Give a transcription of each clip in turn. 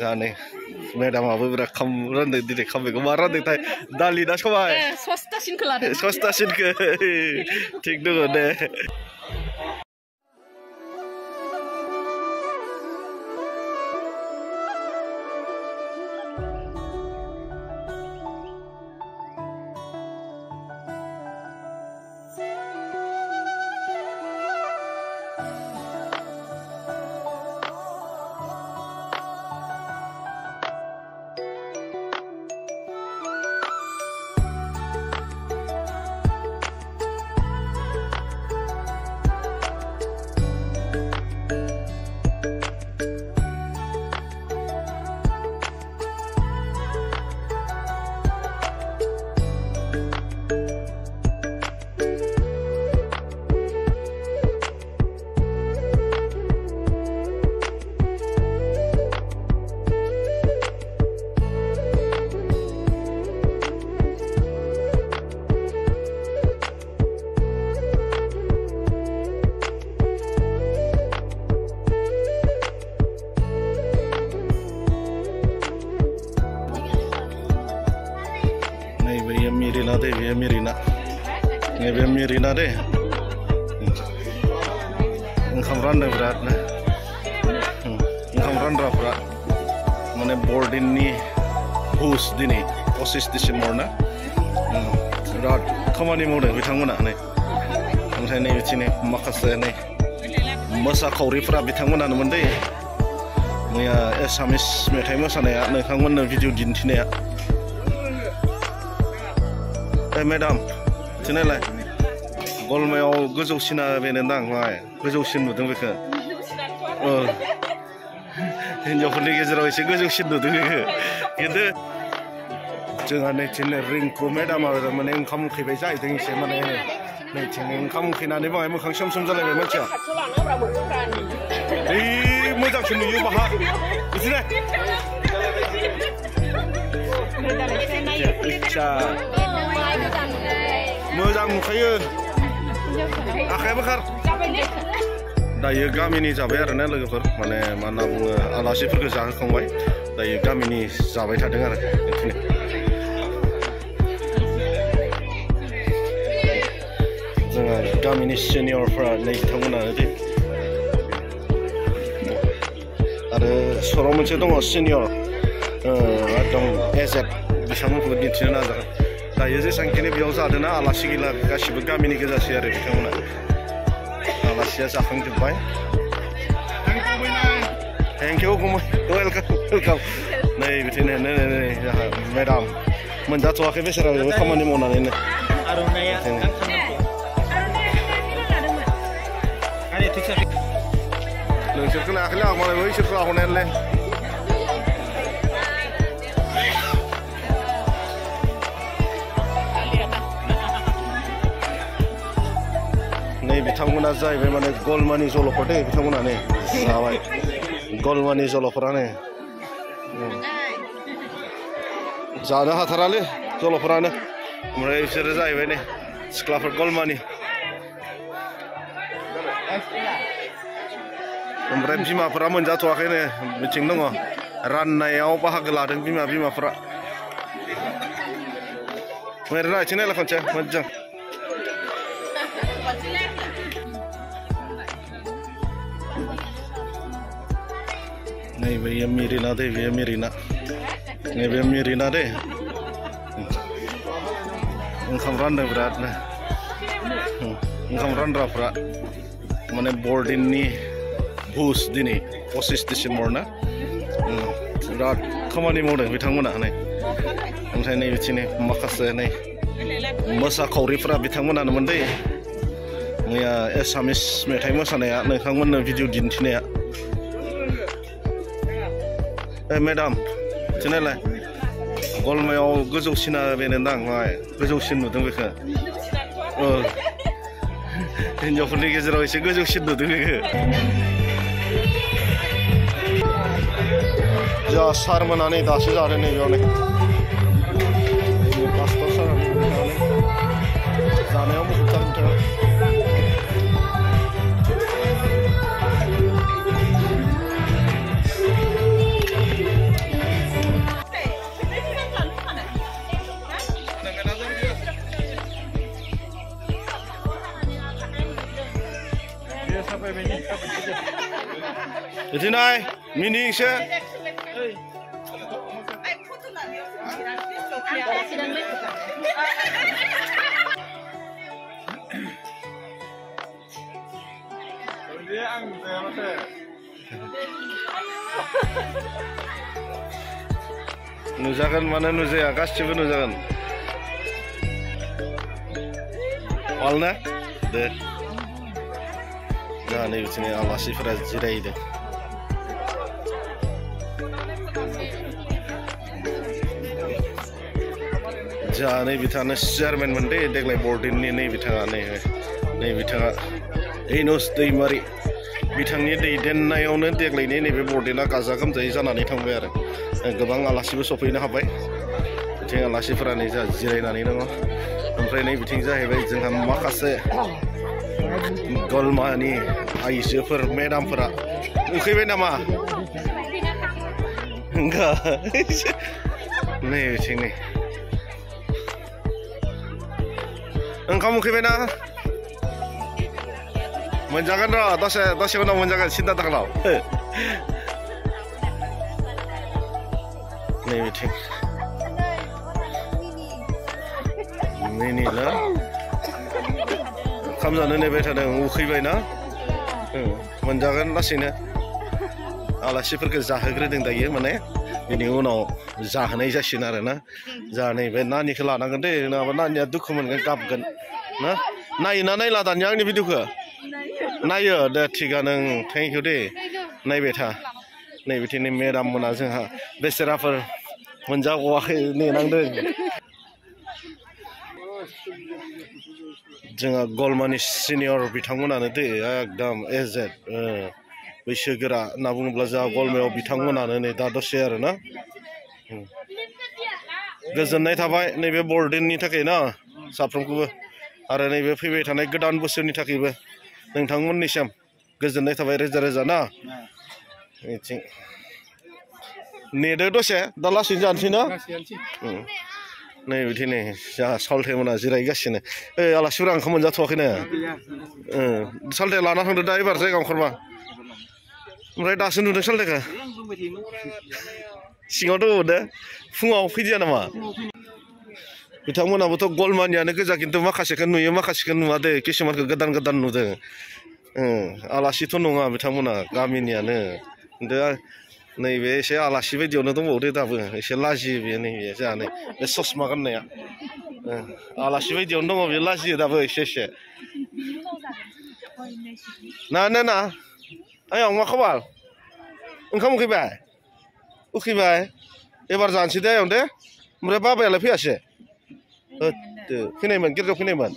जाने मेडामाबो बिराद खाम रानदों दिनै खामनायखौ मा रानदोंथाय दालि ना सबाय सस्तासिनखौ लादों सस्तासिनखौ थिग दङ दे นะดิมันคำร้อนเลยครับนะมันคำร้อนรับรับมันเนี่บอร์ดินนี่บูสดินี่โอซิสติชิมอร์นะรอดข้ามาในมือเลยไปทางมันอะเนี่ยทางใช้ใวิธีนี่มักเสนี่มาสักเขริฟราไปทางมันอะมันได้เนี่ยเอสามิสเมื่อไทยมาสนี่ยอะในทางมันในวิดีโอดินที่เนี่ยเอ้ยแม่ดำที่ไหนเลย गलमायाव गोजौसिना बेनो दां माय गोजौसिन नुदों बेखौ औ हिन्जावफोरनि गेजेराव एसे गोजौसिन नुदों बेखौ खिन्थु जोंहा नैथिं रिंकु मेडामा माने ओंखाम उखैबाय जाहैदों एसे माने नैथिं ओंखाम उखैनानै बाहाय मोखां सोम सोम जालायबाय मानसिया ओइ मोजांसिन नुयो बाहा बिदिनो इच्छा मोजां नुखायो आखाइ बोखार दायो गामिनि जाबाय आरोना लोगोफोर माने मा होनना बुङो आलासिफोरखौ जाहोखांबाय दायो गामिनि जाबाय थादों आरो बेखिनि जोंहा गामिनि सिनियरफ्रा नै बिथांमोनानो दे आरो सराव मोनसे दङ सिनियर एकदम एजेड बिथांमोनखौबो दिन्थिनो नाजागोन दायो जेसेबांखिनि बेयाव जादोंना आलासि गैला गासिबो गामिनि गोजासै आरो बिथांमोना आलासिया जाखांजोब्बाय थेंक इउ वेलकाम वेलकाम नै बिदिनो नै नै नै जोंहा मेडाम मोनजाथ'वाखै बेसेरा बेबो खामानि मावनानैनो नोंसोरखौ लायाखैलै आं मालाय बैसोरखौ लाहरनायानोलै नै बिथांमोना जाहैबाय माने गलमानि जलफोर दै बिथांमोना नै जाबाय गलमानि जलफोरा नै जानो हाथारालै जलफोरानो ओमफ्राय बिसोरो जाहैबाय नै सिख्लाफोर गलमानि ओमफ्राय बिमाफोरा मोनजाथ'वाखैनो बिथिं दङ राननायाव बाहागो लादों बिमा बिमाफोरा नैबे ये मेरिना दे बेयो मेरिना नैबे मेरिना दे ओंखाम रानदों बिरादनो ओंखाम रानग्राफ्रा माने बरदिननि भुज दिनै पसिस डिसेम्बर ना बिराद खामानि मावदों बिथांमोना नै ओमफ्राय नै बिथिंनि माखासे नै मोसाखावरिफ्रा बिथांमोनानोमोन दै मैया एसामिस मेथाइ मोसानाया नोंथांमोननो भिडिअ दिन्थिनाया ए मेडाम थिनायलाय गलमायाव गोजौसिना बेनोदां माय गोजौसिन नुदों बेखौ हिन्जावफोरनि गेजेराव एसे गोजौसिन नुदों बेखौ जोंहा सारमोनानै दासो जादों नैबेयावनो pastor जिनाय मिनिंसो नुजागोन मानो नुजाया गासिबो नुजागोन अलना दे जोंहा नै बिथिंनि आलासिफोरा जिरायदों जोंहा नै बिथाङानो चेयारमेनमोन दे देग्लाय बरदिननि नै बिथाङा नै नै बिथाङा एनस दैमारि बिथांनि दैदेननायावनो देग्लायनि नैबे बरदिना गाजा गोमजायै जानानै थांबाय आरो गोबां आलासिबो सफैनो हाबाय बिथिं आलासिफोरा नै जोंहा जिरायनानै दङ ओमफ्राय नै बिथिं जाहैबाय जोंहा गलमानि आइजोफोर मेडामफोरा उखैबाय नामा नै बिथिं नै ओंखाम उखैबायना मोनजागोन र' दसे दसे उनाव मोनजागोन सिन्था दाखालाम नै बिथिं मिनिला ओंखाम जानो नेबाय थादों उखैबाय ना मोनजागोन लासैनो आलासिफोरखौ जाहोग्रोदों दायो माने बिनि उनाव जाहोनाय जासिगोन आरो ना जोंहा नैबे नानिखौ लानांगोन दे नङाबा नानिया दुखु मोनगोन गाबगोन ना नायोना नायला दानिया आंनि भिडिअखौ नायो दे थिगानो थेंक इउ दे नायबाय था नै बिथिंनि मेडाम मोना जोंहा बेसेराफोर मोनजागवाखै नेनांदों जोंहा गलमानि सिनियर बिथांमोनानो दे एकदम एजेड बैसोगोरा होनना बुङोब्ला जोंहा गलमायाव बिथांमोनानो नै दा दसे आरो ना? गोजोननाय थाबाय नैबे बरदिननि थाखाय ना? साफ्रोमखौबो। आरो नैबे फैबाय थानाय गोदान बोसोरनि थाखायबो। नोंथांमोननिसिम गोजोननाय थाबाय रोजा रोजा ना? नेदो दसे दा लासैनो जानोसै ना? नै बिदि नै जोंहा सालथे मोना जिरायगासिनो ओइ आलासिफोरा ओंखाम मोनजाथ'वाखैनो सालथे लाना थांदो दा एबार जायगा ओंखारबा ओमफ्राय दासो नुदों सालथेखौ सिङाव दङमोन फुङाव फैदिया नामा बिथांमोनाबोथ' गलमानियानो गोजा खिन्थु माखासेखौ नुयो माखासेखौ नुवा दे किसुमानखौ गोदान गोदान नुदों आलासिथ' नङा बिथांमोना गामिनियानो खिन्थु नैबे एसे आलासि बायदियावनो दंबावो दाबो एसे लाजियो बेयो नैबे जोंहा नै बे ससमा गाननाया आलासि बायदियावनो दङ बेयो लाजियो दाबो एसे एसे ना ना ना आयं मा खबर ओंखाम उखैबाय उखैबाय एबार जानोसै दे आयं दे ओमफ्राय बाबायालाय फैयासै फैनायमोन गिर्जायाव फैनायमोन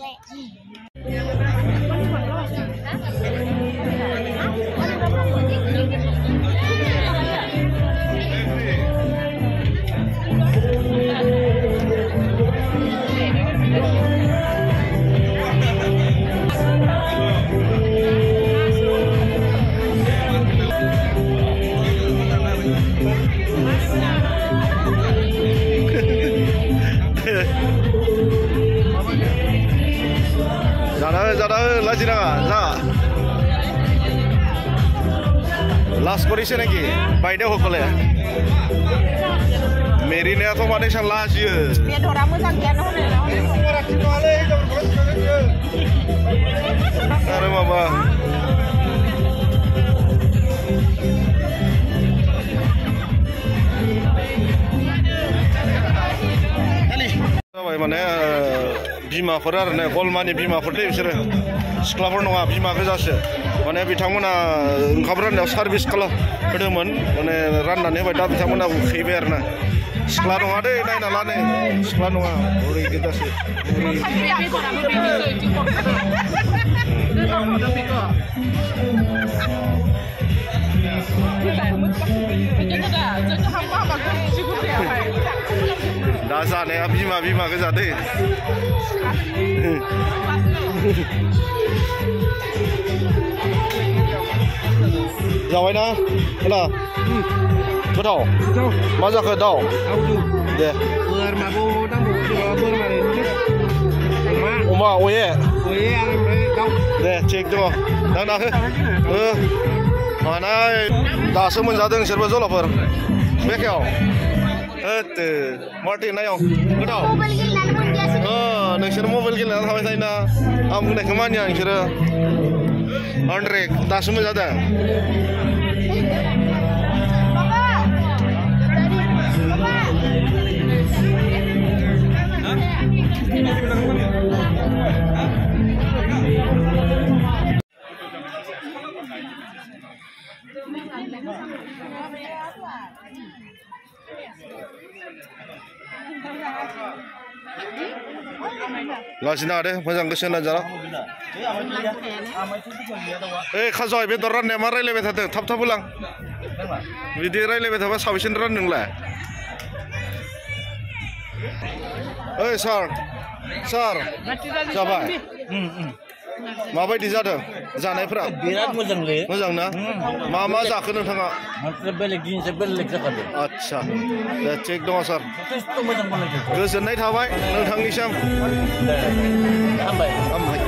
লাজিরা যা লাজ করেছে নাকি? বাইদে সকলে মেরিনে তো মানে লাজিয়ে আরে বাবা। মানে बिमाफोर आरो ने गलमानि बिमाफोर दे बिसोरो सिख्लाफोर नङा बिमा गोजासो माने बिथांमोना ओंखाम राननायाव सार्भिस खालाम होदोंमोन माने राननानै होबाय दा बिथांमोना उखैबाय आरो ना सिख्ला नङा दै नायना ला नै सिख्ला नङा बुरै गोजासो बुरै जानाया बिमा बिमा गोजा दै जाबायना खोना गोथाव मा जाखो दाउ दे बोरमाबो नांगौ बोरमा अमा अमा अये अये आरो ओमफ्राय दाउ दे थिग दङ दांना हो मानाय दासो मोनजादों बिसोरबो जलाफोर बेखायाव होत मार्टिन नायाव गोथाव मबाइल गेलेनानै मोनजायासै अ नोंसोर मबाइल गेलेनानै थाबाय थायोना आं बुंनायखौ मानिया नोंसोरो आन्ड्रे दासो मोनजादों बाबा बाबा लाजिनो हादे मोजां गोसो होनानै जाला ओइ खाजय बेदर राननाया मा रायलायबाय थादों थाब थाब होलां बिदि रायलायबाय थाबा साबेसिन रान नोंलाय ओइ सार सार जाबाय माबायदि जादों जानायफ्रा बिराद मोजांलै मोजां ना मा मा जाखो नोंथाङा मानसिफ्रा बेलेग जिनिसा बेलेग जाखादों आदसा दे थिग दङ सार जथेस्थ' मोजां बानायदों गोजोननाय थाबाय नोंथांनिसिम हामबाय हामबाय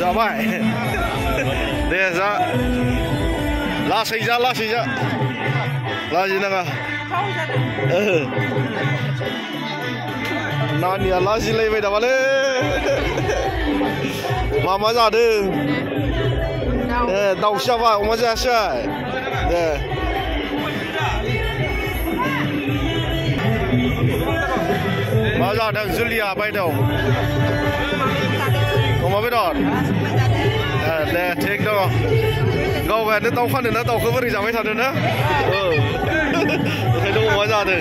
जाबाय दे जा लासै जा लासै जा लाजिनाङा ओहो नानिया लाजिलायबाय नामालै मा मा जादों ए दाउसो जाबाय अमा जायासै दे मा जादों जुलिया बायदेव अमा बेदर ए दे थिग दङ गावगायानो दाउ फानो ना दाउखौ बोरै जाबाय थानो ना औ ओंखायनो अमा जादों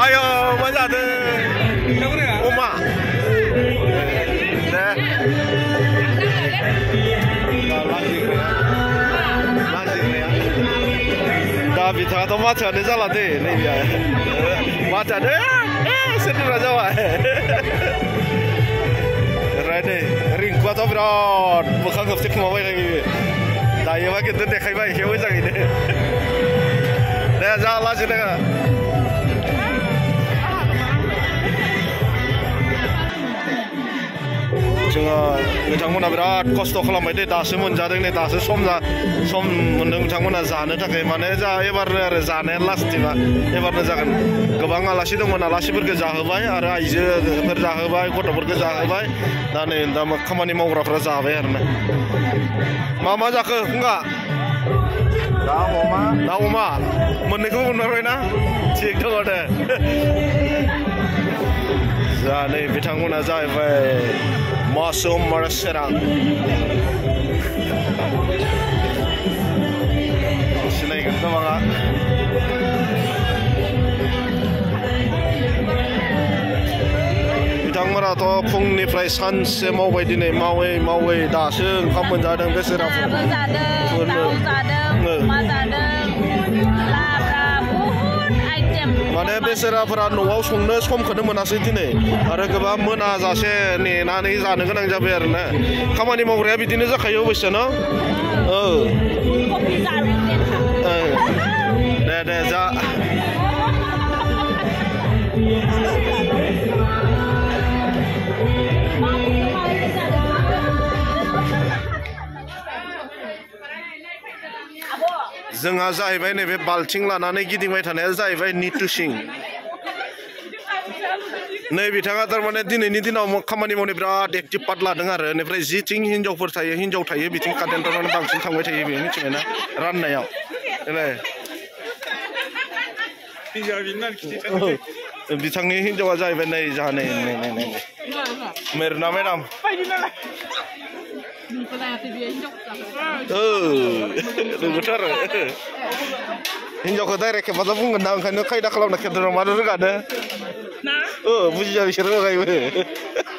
ayo masa ada umak nah Tapi tak tahu macam ni salah deh, ni dia. Macam ni, eh, sedih raja wah. Rene, ring kuat apa ron? Bukan kau cek mau apa lagi. Tapi apa kita dekai baik, kau jangan ini. दे जा लाजि नोङा जोङो बिराद खस्थ' खालामबाय दे दासो मोनजादों सम सम मोनदों बिथांमोना जानो थाखाय माने जा एबारनो आरो जानाया लास्टनिबा एबारनो जागोन गोबां आलासि दंमोन आलासिफोरखौ जाहोबाय आरो आइजोफोर जाहोबाय गथ'फोरखौ दा नै दा खामानि मावग्राफ्रा जाबाय मा मा जाखो फुंगा दाउ अमा मोननैखौबो मोनबाय ना थिग दङ दे जा नै बिथांमोना जाहैबाय मासुम आरो सोरां सिनायगोन गोबाङा बिथांमोनाथ' फुंनिफ्राय सानसे मावबाय दिनै मावै मावै दासो ओंखाम मोनजादों बेसेराफोर नाबो माने बेसेराफोरा न'आव संनो समखौनो मोनासै दिनै आरो गोबां मोनाजासे नेनानै जानो गोनां जाबाय आरो ना खामानि मावग्राया बिदिनो जाखायो अबयस्से न' औ जोंहा जाहैबाय नैबे बाल्थिं लानानै गिदिंबाय थानाया जाहैबाय नितु सिं नै बिथाङा थारमाने दिनैनि बिराद पार्ट लादों आरो। बेनिफ्राय जिथिं हिनजावफोर थायो, हिनजाव थायो, बिथिं बांसिन थांबाय थायो बे मिथिबाय ना राननायाव देलाय बिथांनि हिनजावा जाहैबाय नै जाहा नै नै Lugutar. Hinjauh dari ke pada pun gendang kan, kayak dah kalau nak kita rumah tu ada. Nah. Oh, bujuk jadi seru kau.